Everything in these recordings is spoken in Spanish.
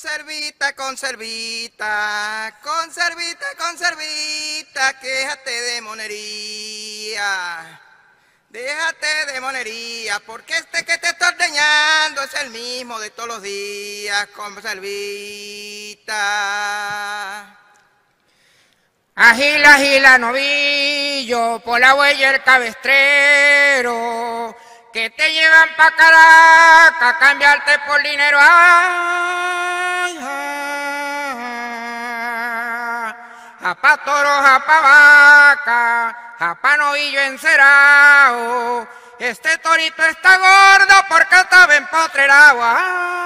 Conservita, conservita, conservita, conservita, quéjate de monería. Déjate de monería, porque este que te está ordeñando es el mismo de todos los días, conservita. Agila, agila, novillo, por la huella el cabestrero, que te llevan pa' Caracas a cambiarte por dinero. Ay, ay, japa toro, japa vaca, japa novillo encerado. Este torito está gordo porque estaba empotrerado.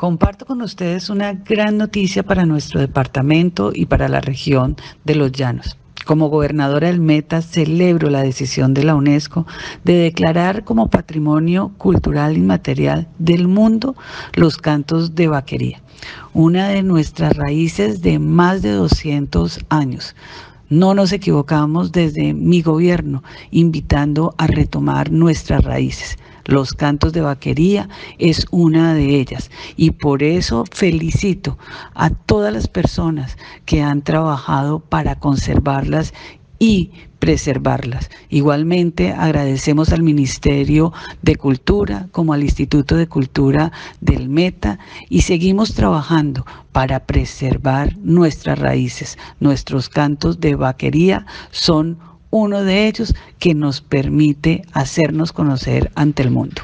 Comparto con ustedes una gran noticia para nuestro departamento y para la región de los llanos. Como gobernadora del Meta celebro la decisión de la UNESCO de declarar como patrimonio cultural inmaterial del mundo los cantos de vaquería, una de nuestras raíces de más de 200 años. No nos equivocamos desde mi gobierno invitando a retomar nuestras raíces. Los cantos de vaquería es una de ellas y por eso felicito a todas las personas que han trabajado para conservarlas y preservarlas. Igualmente agradecemos al Ministerio de Cultura como al Instituto de Cultura del Meta y seguimos trabajando para preservar nuestras raíces. Nuestros cantos de vaquería son uno de ellos que nos permite hacernos conocer ante el mundo.